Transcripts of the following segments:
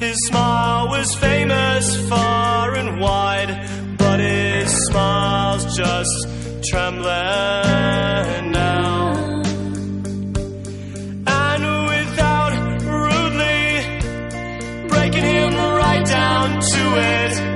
His smile was famous far and wide, but his smile's just trembling now. And without rudely breaking him right down to it,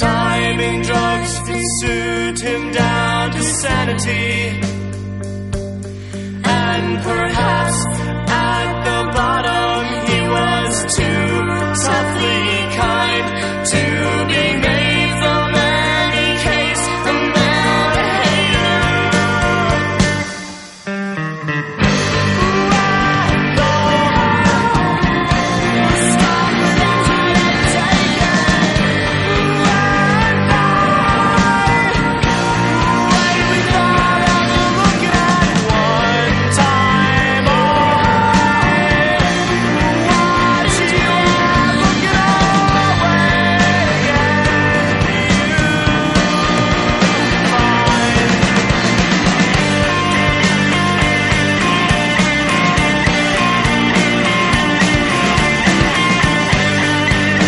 timing drugs could soothe him down to sanity. And perhaps